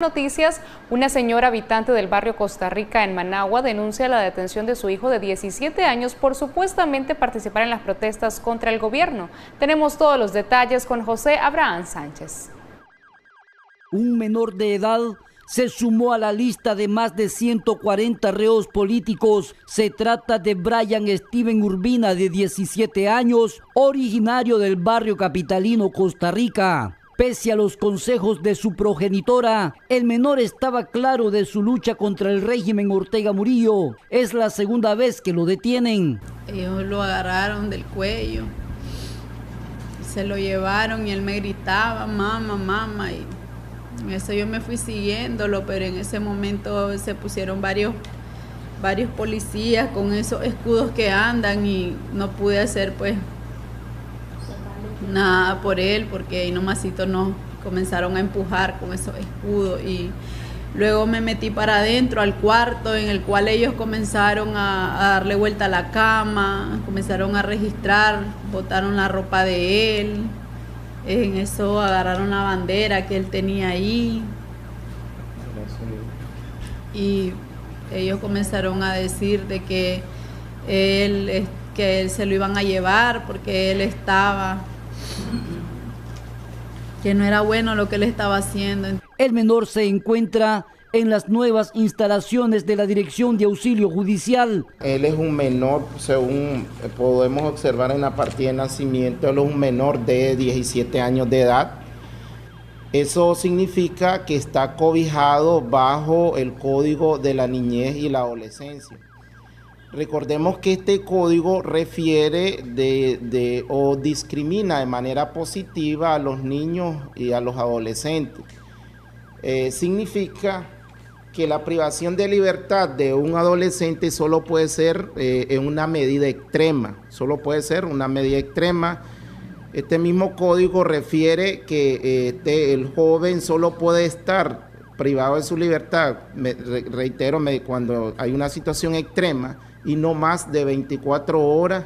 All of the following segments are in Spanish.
Noticias, una señora habitante del barrio Costa Rica en Managua denuncia la detención de su hijo de 17 años por supuestamente participar en las protestas contra el gobierno. Tenemos todos los detalles con José Abraham Sánchez. Un menor de edad se sumó a la lista de más de 140 reos políticos. Se trata de Brian Steven Urbina, de 17 años, originario del barrio capitalino Costa Rica. Pese a los consejos de su progenitora, el menor estaba claro de su lucha contra el régimen Ortega Murillo. Es la segunda vez que lo detienen. Ellos lo agarraron del cuello, se lo llevaron y él me gritaba, mamá, mamá. Y eso yo me fui siguiéndolo, pero en ese momento se pusieron varios, varios policías con esos escudos que andan y no pude hacer pues nada por él, porque ahí nomasito nos comenzaron a empujar con esos escudos. Y luego me metí para adentro al cuarto en el cual ellos comenzaron a, darle vuelta a la cama, comenzaron a registrar, botaron la ropa de él, en eso agarraron la bandera que él tenía ahí. Y ellos comenzaron a decir de que él que él se lo iban a llevar porque él estaba que no era bueno lo que él estaba haciendo. El menor se encuentra en las nuevas instalaciones de la Dirección de Auxilio Judicial. Él es un menor, según podemos observar en la partida de nacimiento, él es un menor de 17 años de edad. Eso significa que está cobijado bajo el Código de la Niñez y la Adolescencia. Recordemos que este código refiere de, o discrimina de manera positiva a los niños y a los adolescentes. Eh, significa que la privación de libertad de un adolescente solo puede ser eh, en una medida extrema, solo puede ser una medida extrema. Este mismo código refiere que este, el joven solo puede estar privado de su libertad, reitero, cuando hay una situación extrema, y no más de 24 horas,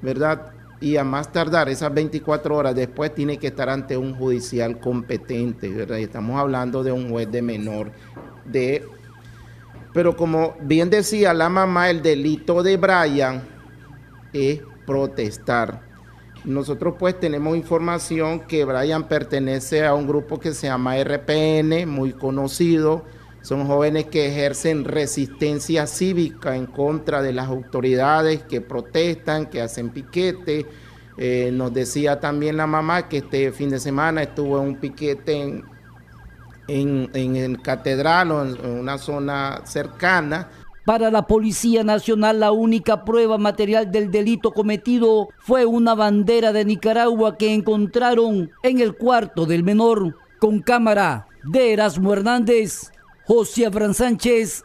¿verdad? Y a más tardar esas 24 horas después tiene que estar ante un judicial competente, ¿verdad? Y estamos hablando de un juez de menor de pero como bien decía la mamá, el delito de Brian es protestar. Nosotros pues tenemos información que Brian pertenece a un grupo que se llama RPN, muy conocido, son jóvenes que ejercen resistencia cívica en contra de las autoridades, que protestan, que hacen piquete. Eh, nos decía también la mamá que este fin de semana estuvo en un piquete en, el Catedral o en, en una zona cercana. Para la Policía Nacional la única prueba material del delito cometido fue una bandera de Nicaragua que encontraron en el cuarto del menor con cámara de Erasmo Hernández. José Abraham Sánchez,